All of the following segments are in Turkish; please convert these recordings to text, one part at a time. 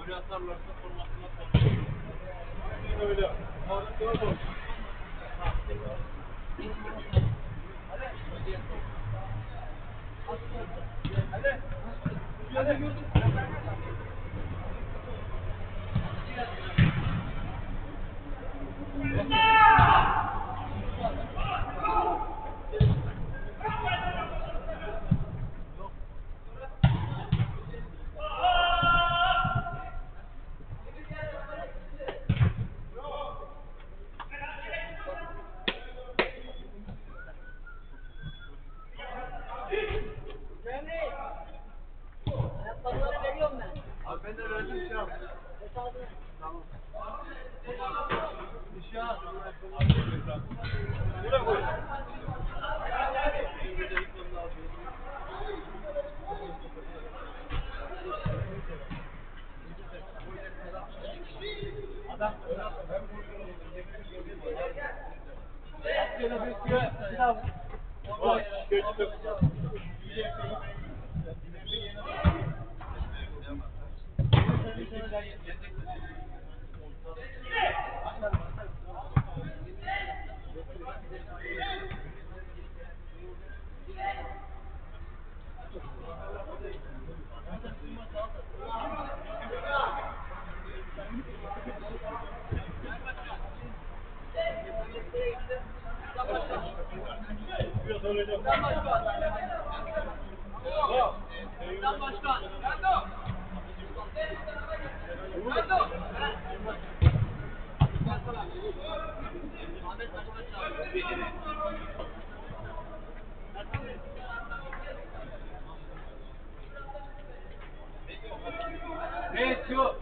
Böyle atarlarsa formasına sorun. Böyle. Ağzına sorun. Hadi. Hadi. Hadi. Hadi. Hadi. Abi ben de verdim şey şu an. Tamam. Adam Evet, yok.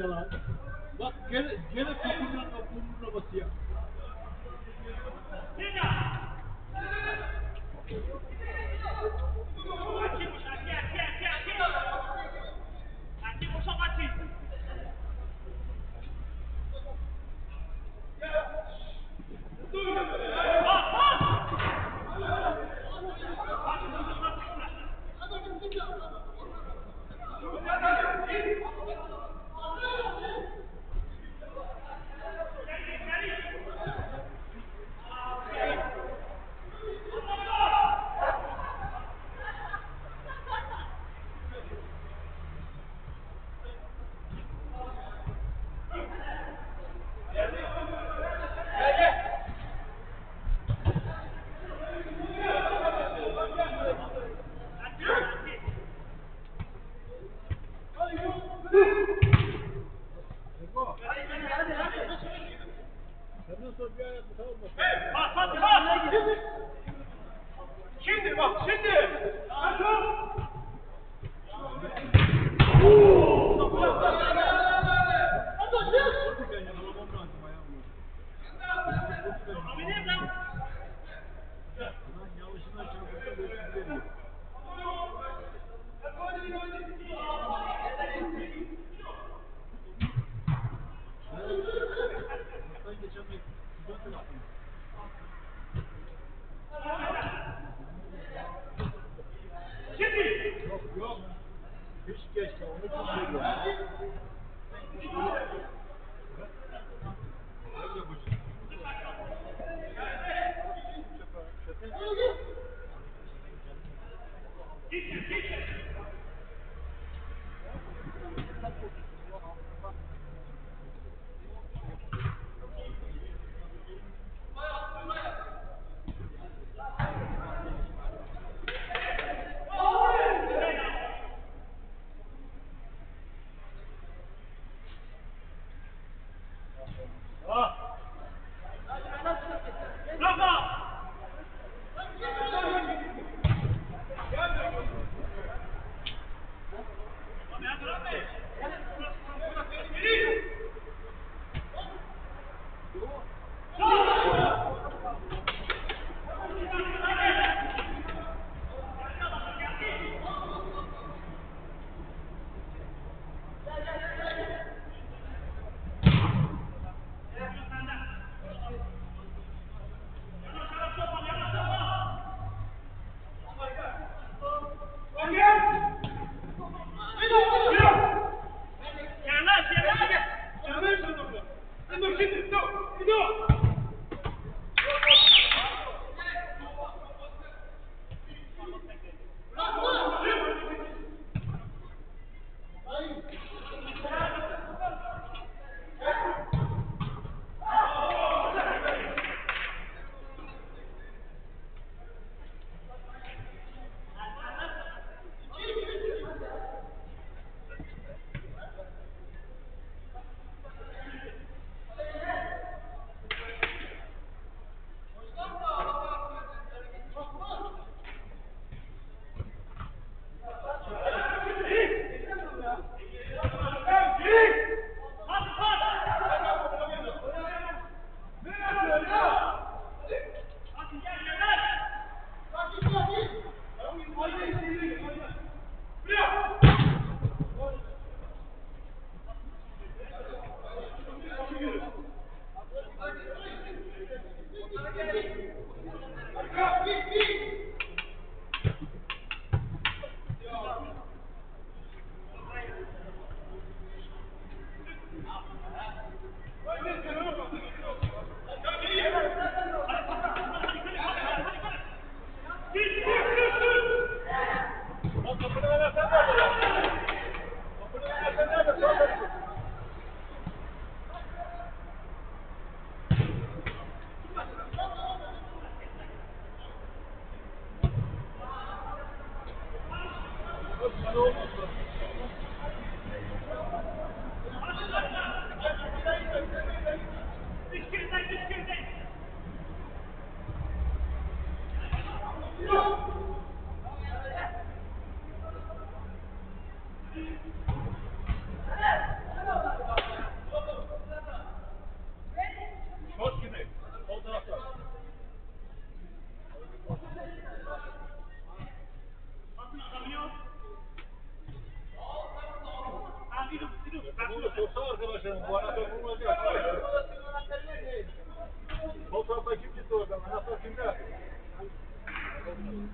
Get it, get it. Joga!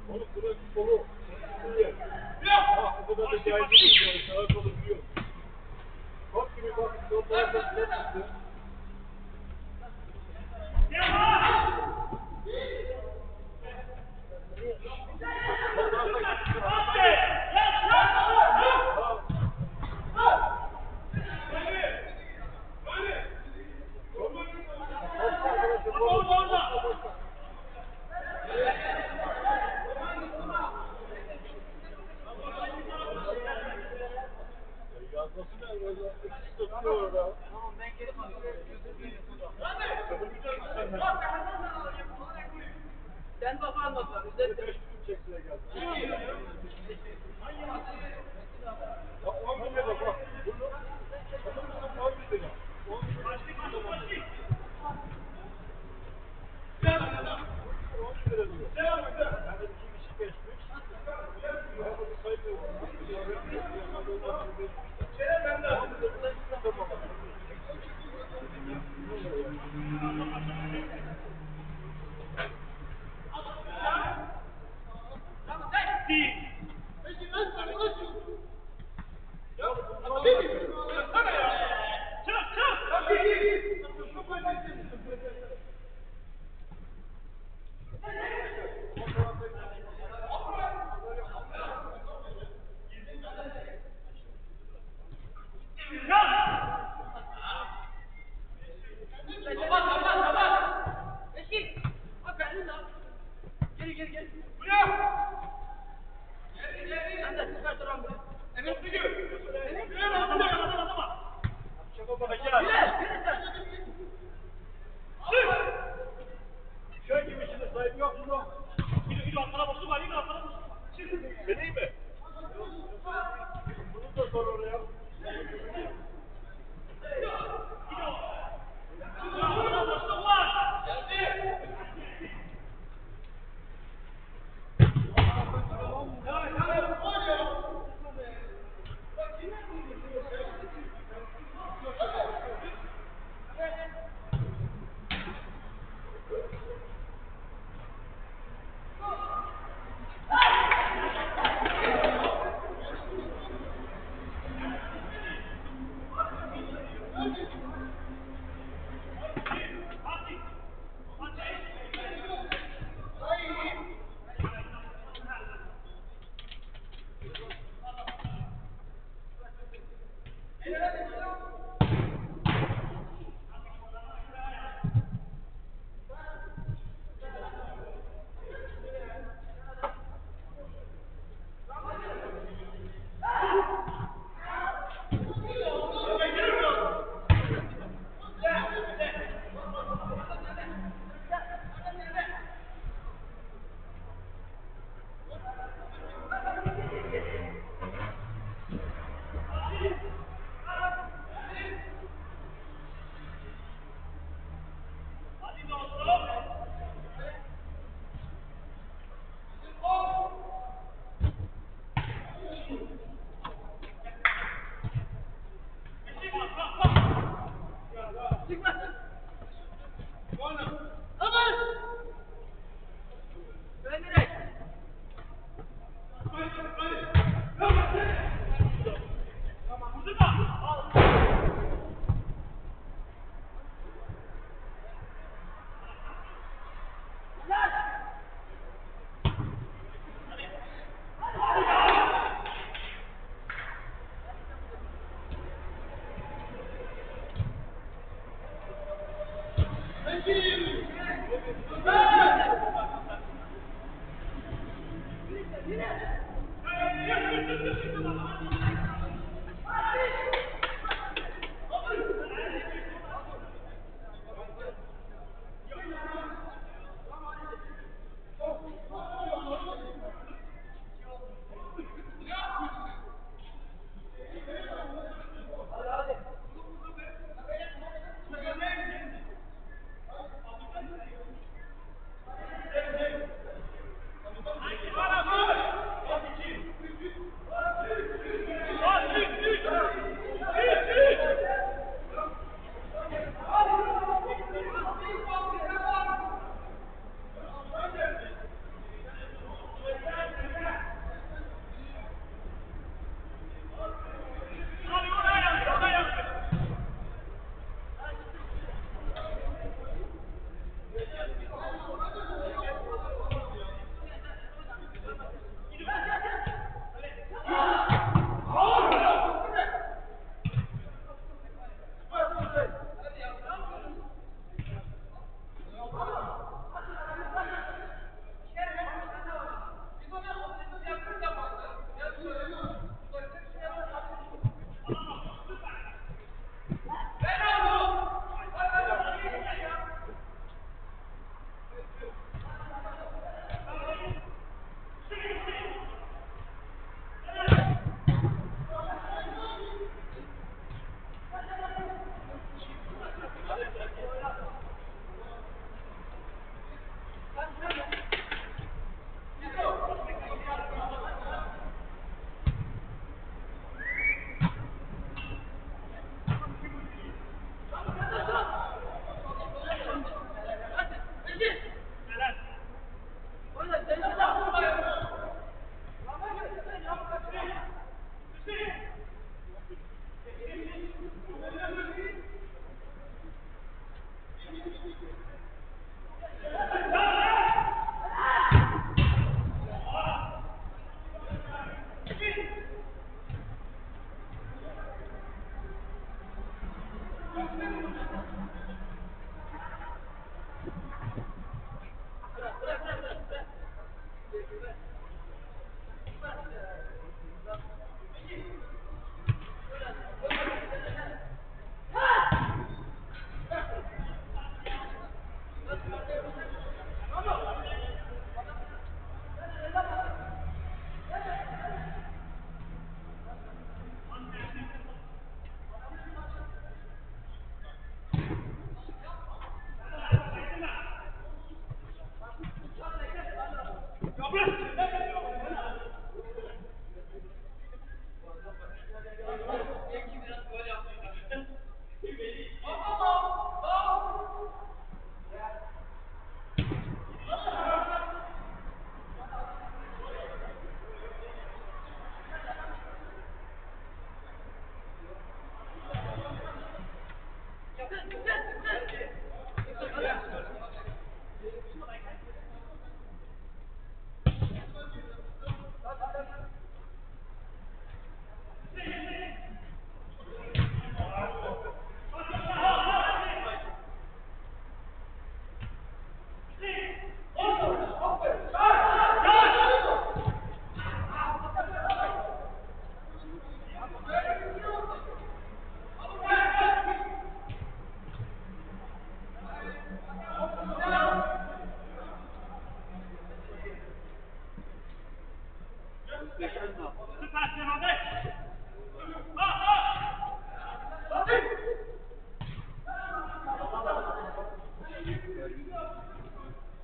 Onu kırık solu. Lira. On bin lira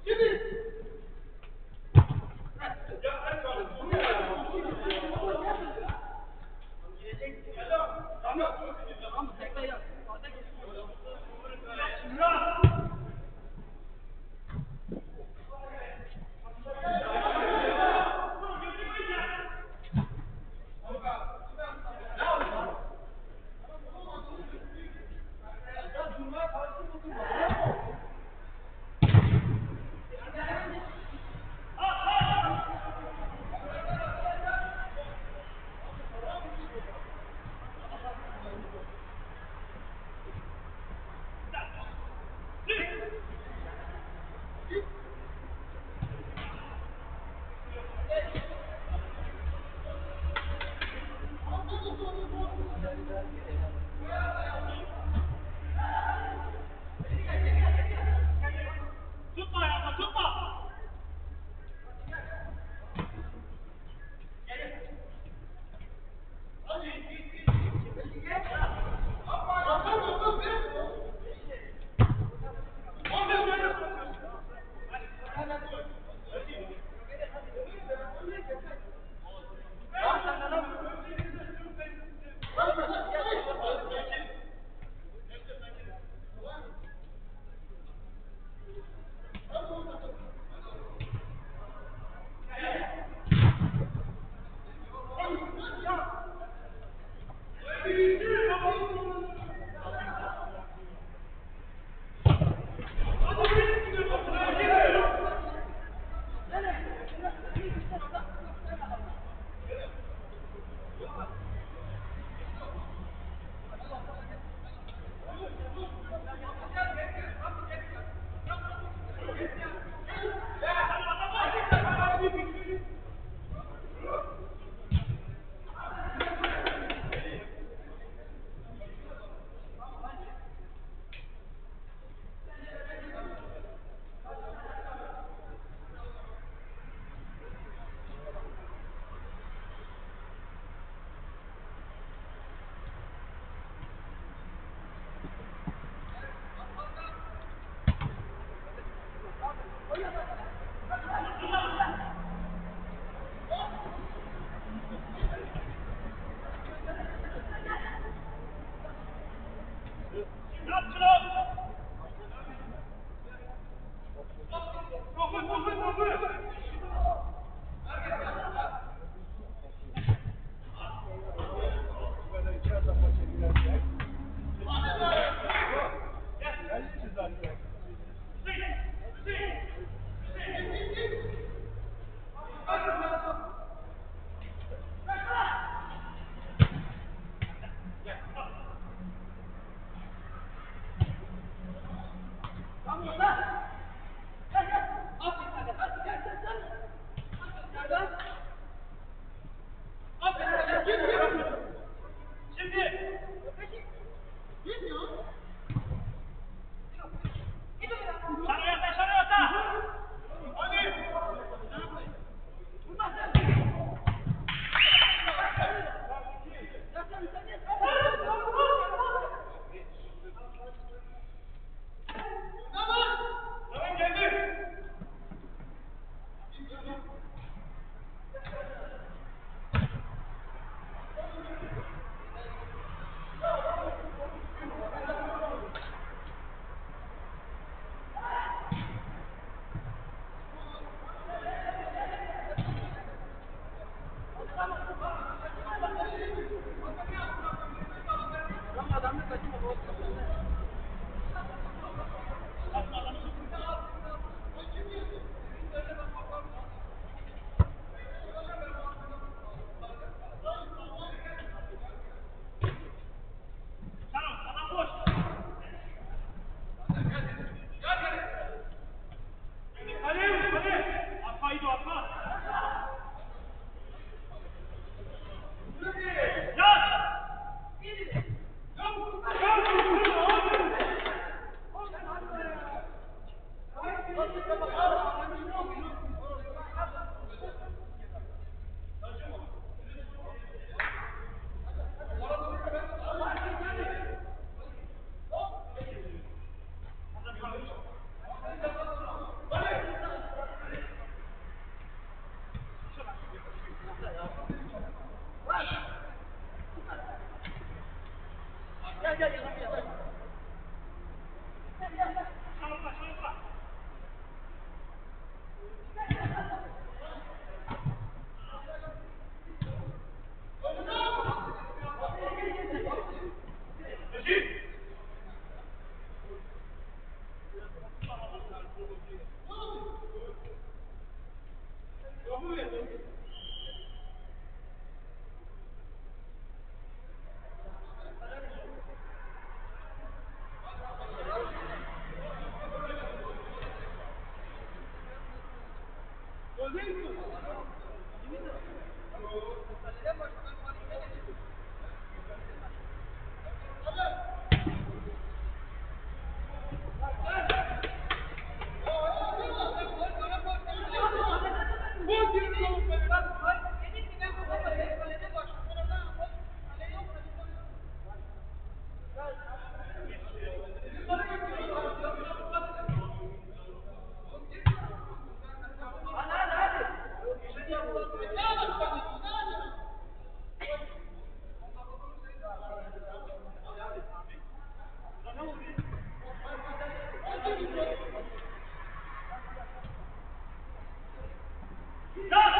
Give me Jesus Não!